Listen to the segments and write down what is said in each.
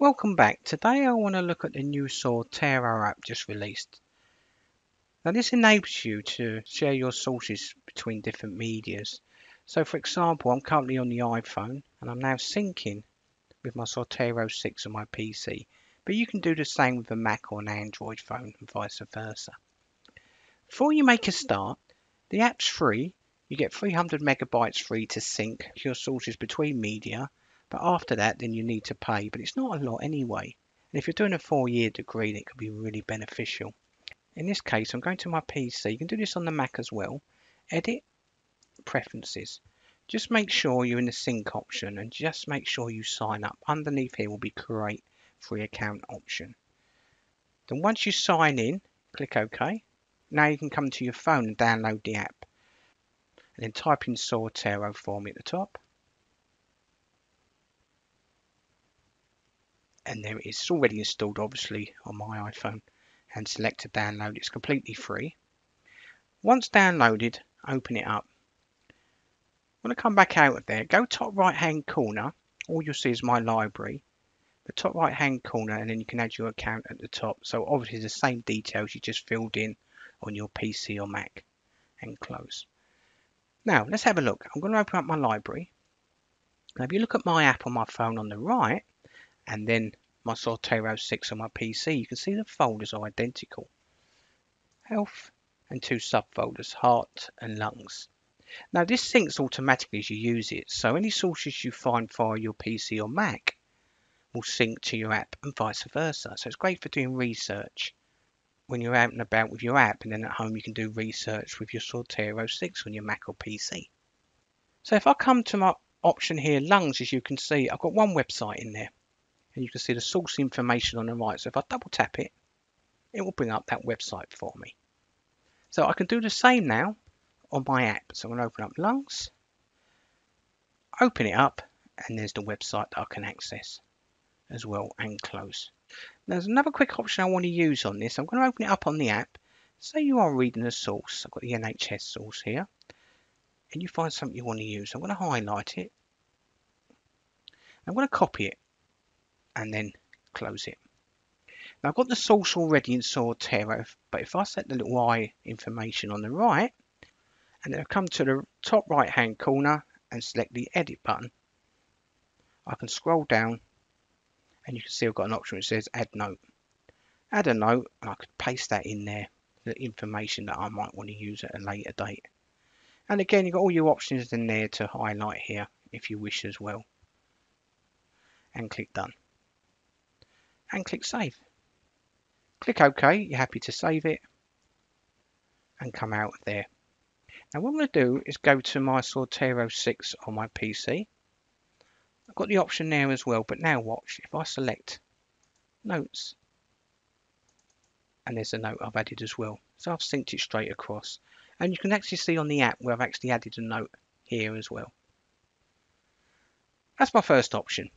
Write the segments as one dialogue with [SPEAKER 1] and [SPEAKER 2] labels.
[SPEAKER 1] Welcome back. Today I want to look at the new Zotero app just released. Now this enables you to share your sources between different medias. So for example, I'm currently on the iPhone and I'm now syncing with my Zotero 6 on my PC. But you can do the same with a Mac or an Android phone and vice versa. Before you make a start, the app's free. You get 300 megabytes free to sync your sources between media but after that, then you need to pay. But it's not a lot anyway. And if you're doing a four-year degree, it could be really beneficial. In this case, I'm going to my PC. You can do this on the Mac as well. Edit, Preferences. Just make sure you're in the sync option and just make sure you sign up. Underneath here will be create free account option. Then once you sign in, click OK. Now you can come to your phone and download the app. And then type in Zotero for me at the top. And there it is. Already installed obviously on my iPhone and select to download. It's completely free. Once downloaded, open it up. When I come back out of there, go top right hand corner. All you'll see is my library. The top right hand corner and then you can add your account at the top. So obviously the same details you just filled in on your PC or Mac and close. Now let's have a look. I'm going to open up my library. Now if you look at my app on my phone on the right, and then my Zotero 6 on my PC, you can see the folders are identical. Health and two subfolders, heart and lungs. Now this syncs automatically as you use it, so any sources you find via your PC or Mac will sync to your app and vice versa. So it's great for doing research when you're out and about with your app and then at home you can do research with your Zotero 6 on your Mac or PC. So if I come to my option here, lungs, as you can see, I've got one website in there and you can see the source information on the right. So if I double tap it, it will bring up that website for me. So I can do the same now on my app. So I'm going to open up Lungs, open it up, and there's the website that I can access as well and close. There's another quick option I want to use on this. I'm going to open it up on the app. Say you are reading a source. I've got the NHS source here. And you find something you want to use. I'm going to highlight it. I'm going to copy it and then close it. Now I've got the source already in Zotero, but if I set the little I information on the right, and then I come to the top right hand corner and select the edit button, I can scroll down and you can see I've got an option which says add note. Add a note and I could paste that in there, the information that I might want to use at a later date. And again, you've got all your options in there to highlight here if you wish as well. And click done and click Save. Click OK, you're happy to save it and come out of there. Now what I'm going to do is go to my Zotero 6 on my PC. I've got the option there as well, but now watch, if I select Notes, and there's a note I've added as well. So I've synced it straight across. And you can actually see on the app where I've actually added a note here as well. That's my first option.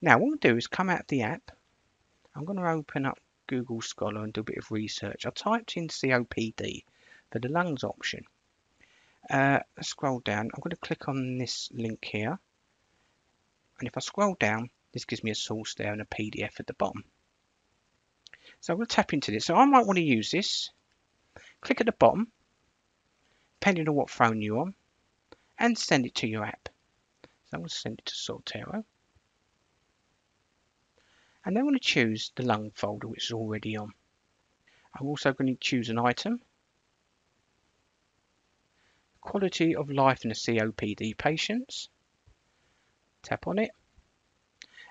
[SPEAKER 1] Now what we'll do is come out of the app I'm going to open up Google Scholar and do a bit of research. I typed in COPD for the lungs option. Uh, scroll down. I'm going to click on this link here. And if I scroll down, this gives me a source there and a PDF at the bottom. So to tap into this. So I might want to use this. Click at the bottom, depending on what phone you're on, and send it to your app. So I'm going to send it to Zotero. And then I'm going to choose the lung folder which is already on. I'm also going to choose an item. Quality of life in the COPD patients. Tap on it.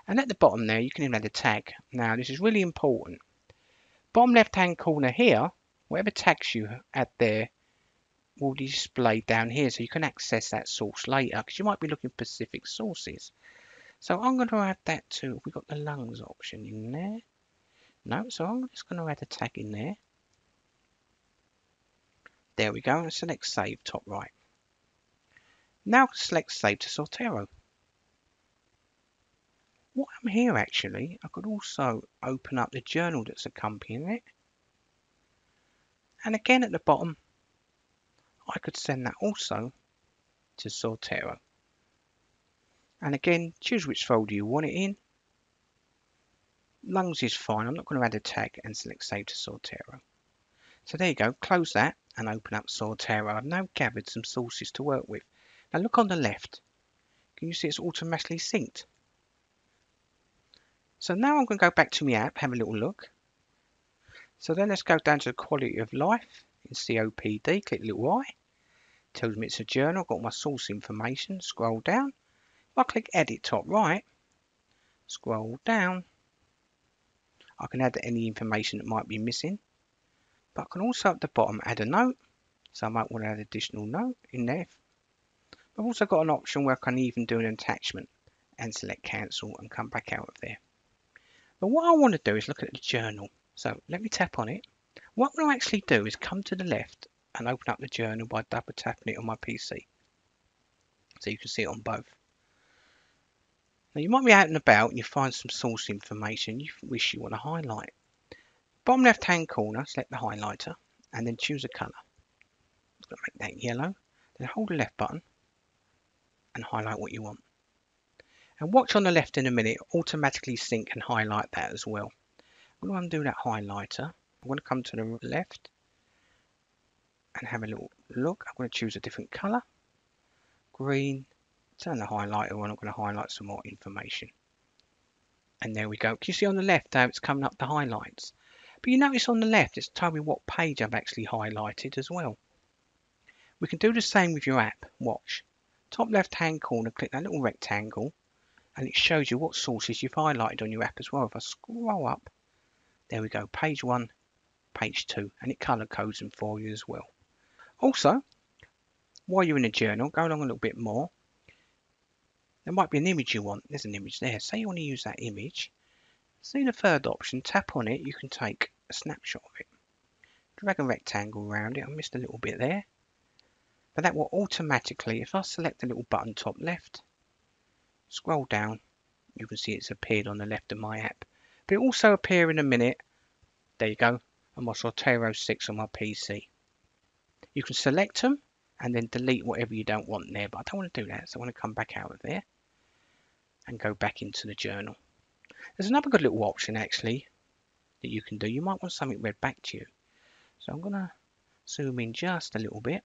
[SPEAKER 1] And at the bottom there you can even add a tag. Now this is really important. Bottom left hand corner here, whatever tags you add there will display down here so you can access that source later because you might be looking for specific sources. So I'm going to add that too. We've got the lungs option in there. No, so I'm just going to add a tag in there. There we go. And select save top right. Now select save to Zotero. What I'm here actually, I could also open up the journal that's accompanying it. And again at the bottom, I could send that also to Zotero. And again, choose which folder you want it in. lungs is fine. I'm not going to add a tag and select save to Zotero. So there you go. Close that and open up Zotero. I've now gathered some sources to work with. Now look on the left. Can you see it's automatically synced? So now I'm going to go back to my app, have a little look. So then let's go down to the quality of life in COPD, click the little I. Tells me it's a journal, got my source information, scroll down. I click edit top right, scroll down, I can add any information that might be missing. But I can also at the bottom add a note. So I might want to add additional note in there. I've also got an option where I can even do an attachment and select cancel and come back out of there. But what I want to do is look at the journal. So let me tap on it. What I'm going to actually do is come to the left and open up the journal by double tapping it on my PC. So you can see it on both. Now you might be out and about and you find some source information you wish you want to highlight. Bottom left hand corner, select the highlighter and then choose a colour. I'm going to make that yellow. Then hold the left button and highlight what you want. And watch on the left in a minute, automatically sync and highlight that as well. I'm going to undo that highlighter. I'm going to come to the left and have a little look. I'm going to choose a different colour. Green, turn the highlighter on, I'm going to highlight some more information. And there we go. Can you see on the left how it's coming up the highlights? But you notice on the left it's telling me what page I've actually highlighted as well. We can do the same with your app. Watch. Top left hand corner, click that little rectangle and it shows you what sources you've highlighted on your app as well. If I scroll up, there we go, page one, page two, and it color codes them for you as well. Also, while you're in a journal, go along a little bit more, there might be an image you want. There's an image there. Say you want to use that image. See the third option, tap on it, you can take a snapshot of it. Drag a rectangle around it. I missed a little bit there. But that will automatically, if I select the little button top left, scroll down, you can see it's appeared on the left of my app. But it also appear in a minute. There you go. I'm on my Zotero 6 on my PC. You can select them and then delete whatever you don't want there. But I don't want to do that. So I want to come back out of there and go back into the journal. There's another good little option actually that you can do. You might want something read back to you. So I'm going to zoom in just a little bit.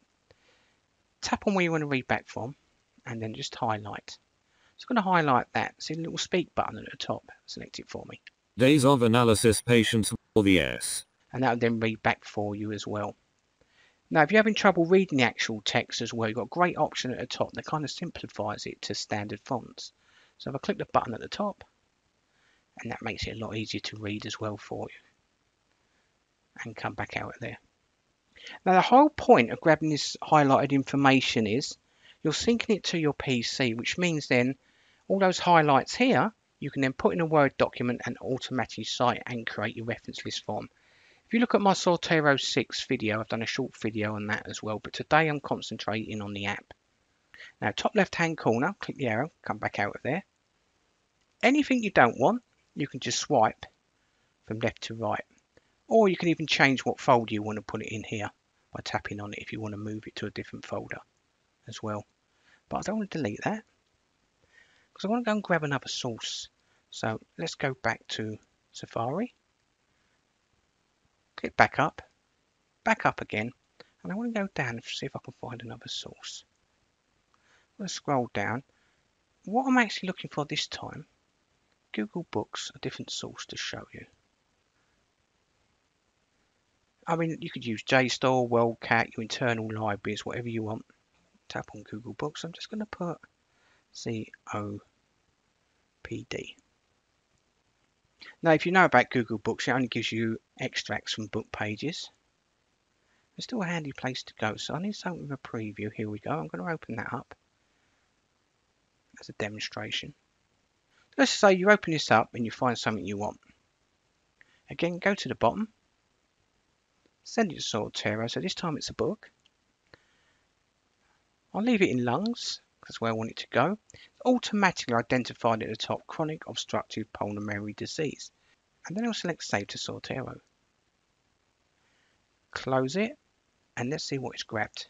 [SPEAKER 1] Tap on where you want to read back from and then just highlight. So I'm going to highlight that. See the little speak button at the top. Select it for me.
[SPEAKER 2] Days of analysis patients for the S.
[SPEAKER 1] And that will then read back for you as well. Now, if you're having trouble reading the actual text as well, you've got a great option at the top that kind of simplifies it to standard fonts. So if I click the button at the top, and that makes it a lot easier to read as well for you. And come back out of there. Now the whole point of grabbing this highlighted information is you're syncing it to your PC, which means then all those highlights here, you can then put in a Word document and automatically cite and create your reference list form. If you look at my Zotero 6 video, I've done a short video on that as well, but today I'm concentrating on the app. Now, top left hand corner, click the arrow, come back out of there. Anything you don't want, you can just swipe from left to right. Or you can even change what folder you want to put it in here by tapping on it if you want to move it to a different folder as well. But I don't want to delete that because I want to go and grab another source. So let's go back to Safari. Click back up, back up again, and I want to go down and see if I can find another source. I'm going to scroll down. What I'm actually looking for this time Google Books a different source to show you. I mean, you could use JSTOR, WorldCat, your internal libraries, whatever you want. Tap on Google Books. I'm just going to put COPD. Now, if you know about Google Books, it only gives you extracts from book pages. It's still a handy place to go. So I need something with a preview. Here we go. I'm going to open that up as a demonstration. Let's say you open this up and you find something you want. Again, go to the bottom, send it to Zotero. So this time it's a book. I'll leave it in lungs, that's where I want it to go. Automatically identified at the top chronic obstructive pulmonary disease. And then I'll select Save to Zotero. Close it, and let's see what it's grabbed.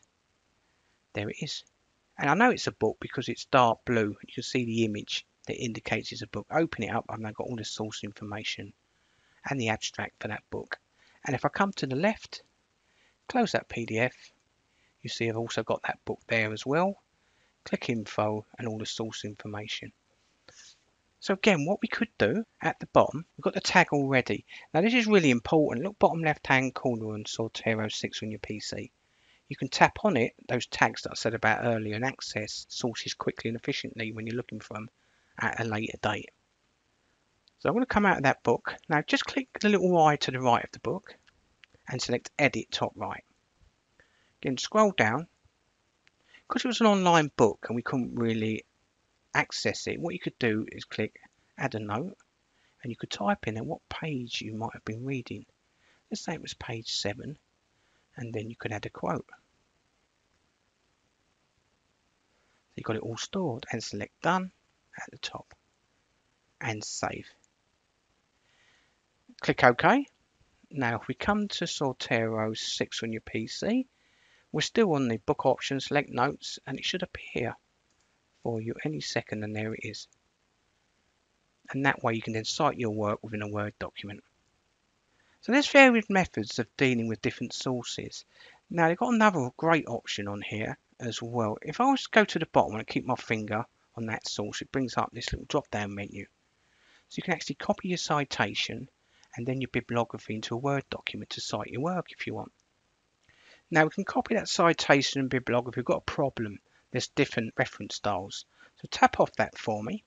[SPEAKER 1] There it is. And I know it's a book because it's dark blue. You can see the image that indicates it's a book. Open it up I've got all the source information and the abstract for that book. And if I come to the left, close that PDF, you see I've also got that book there as well. Click info and all the source information. So again, what we could do at the bottom, we've got the tag already. Now this is really important. Look bottom left hand corner on Zotero 6 on your PC. You can tap on it, those tags that I said about earlier, and access sources quickly and efficiently when you're looking for them at a later date. So I'm going to come out of that book. Now just click the little Y to the right of the book and select edit top right. Again, scroll down. Because it was an online book and we couldn't really access it, what you could do is click add a note and you could type in at what page you might have been reading. Let's say it was page 7 and then you could add a quote. So you've got it all stored and select done at the top and save. Click OK. Now if we come to Zotero 6 on your PC, we're still on the book option, select notes and it should appear for you any second and there it is. And that way you can then cite your work within a Word document. So there's various methods of dealing with different sources. Now they've got another great option on here as well. If I was to go to the bottom and keep my finger on that source, it brings up this little drop down menu. So you can actually copy your citation and then your bibliography into a Word document to cite your work if you want. Now we can copy that citation and bibliography. We've got a problem there's different reference styles. So tap off that for me.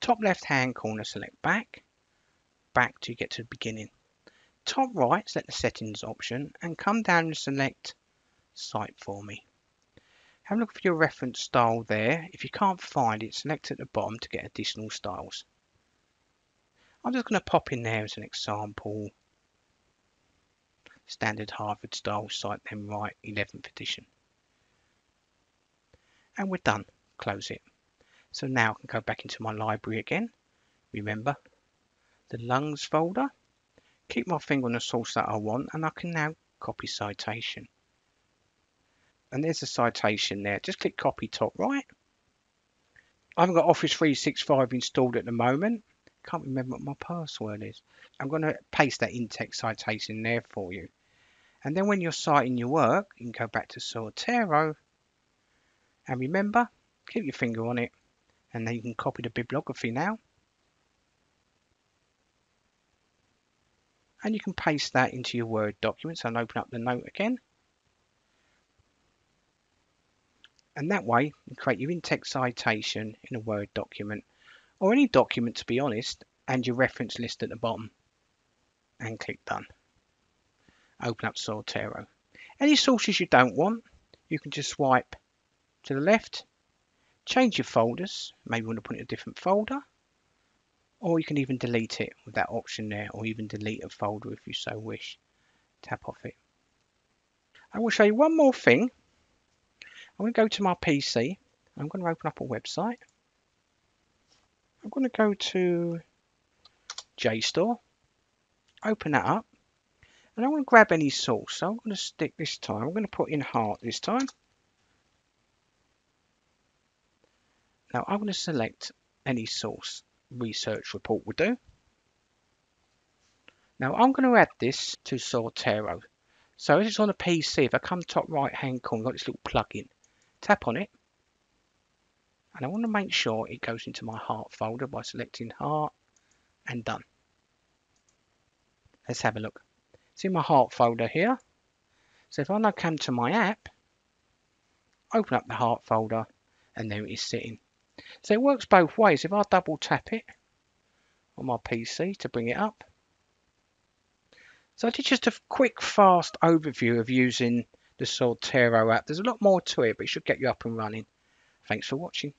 [SPEAKER 1] Top left hand corner select back, back to get to the beginning. Top right select the settings option and come down and select cite for me. Have a look for your reference style there. If you can't find it, select at the bottom to get additional styles. I'm just going to pop in there as an example. Standard Harvard style cite them right 11th edition and we're done. Close it. So now I can go back into my library again. Remember the lungs folder. Keep my finger on the source that I want and I can now copy citation. And there's a citation there. Just click copy top right. I haven't got Office 365 installed at the moment. Can't remember what my password is. I'm going to paste that in-text citation there for you. And then when you're citing your work, you can go back to Zotero and remember, keep your finger on it and then you can copy the bibliography now. And you can paste that into your Word document. So I'll open up the note again. And that way you create your in-text citation in a Word document or any document to be honest and your reference list at the bottom and click done. Open up Zotero. Any sources you don't want you can just swipe to the left, change your folders, maybe you want to put it in a different folder, or you can even delete it with that option there, or even delete a folder if you so wish. Tap off it. I will show you one more thing. I'm going to go to my PC. I'm going to open up a website. I'm going to go to JSTOR, open that up, and I'm going to grab any source. So I'm going to stick this time. I'm going to put in heart this time. Now I'm going to select any source research report will do. Now I'm going to add this to Zotero. So as it's on a PC, if I come top right hand corner, I've got this little plugin. Tap on it. And I want to make sure it goes into my heart folder by selecting heart and done. Let's have a look. It's in my heart folder here. So if I now come to my app, open up the heart folder and there it is sitting. So it works both ways. If I double tap it on my PC to bring it up. So I did just a quick fast overview of using the Zotero app. There's a lot more to it, but it should get you up and running. Thanks for watching.